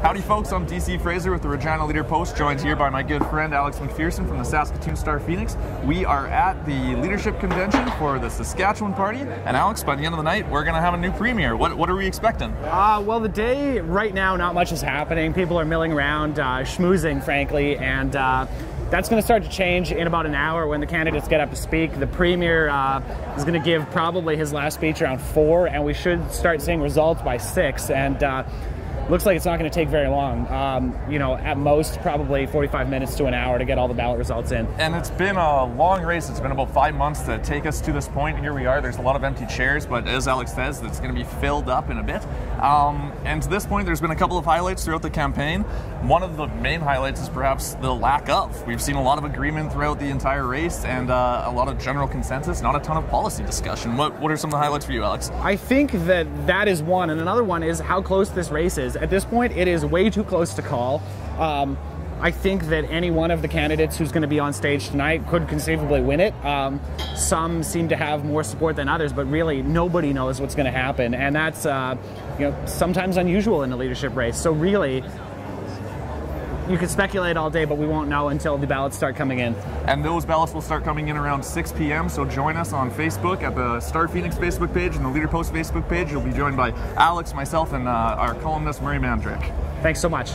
Howdy, folks. I'm DC Fraser with the Regina Leader Post, joined here by my good friend Alex MacPherson from the Saskatoon Star Phoenix. We are at the leadership convention for the Saskatchewan Party, and Alex, by the end of the night, we're going to have a new premier. What, what are we expecting? Uh, well, the day right now, not much is happening. People are milling around, uh, schmoozing, frankly, and uh, that's going to start to change in about an hour when the candidates get up to speak. The premier uh, is going to give probably his last speech around four, and we should start seeing results by six. And uh, looks like it's not going to take very long. Um, you know, at most, probably 45 minutes to an hour to get all the ballot results in. And it's been a long race. It's been about five months to take us to this point. Here we are. There's a lot of empty chairs, but as Alex says, it's going to be filled up in a bit. Um, and to this point, there's been a couple of highlights throughout the campaign. One of the main highlights is perhaps the lack of. We've seen a lot of agreement throughout the entire race and uh, a lot of general consensus, not a ton of policy discussion. What, what are some of the highlights for you, Alex? I think that that is one. And another one is how close this race is. At this point, it is way too close to call. Um, I think that any one of the candidates who's going to be on stage tonight could conceivably win it. Um, some seem to have more support than others, but really nobody knows what's going to happen, and that's uh, you know sometimes unusual in a leadership race. So really, you can speculate all day, but we won't know until the ballots start coming in. And those ballots will start coming in around 6 p.m. So join us on Facebook at the Star Phoenix Facebook page and the Leader Post Facebook page. You'll be joined by Alex, myself, and uh, our columnist Murray Mandryk. Thanks so much.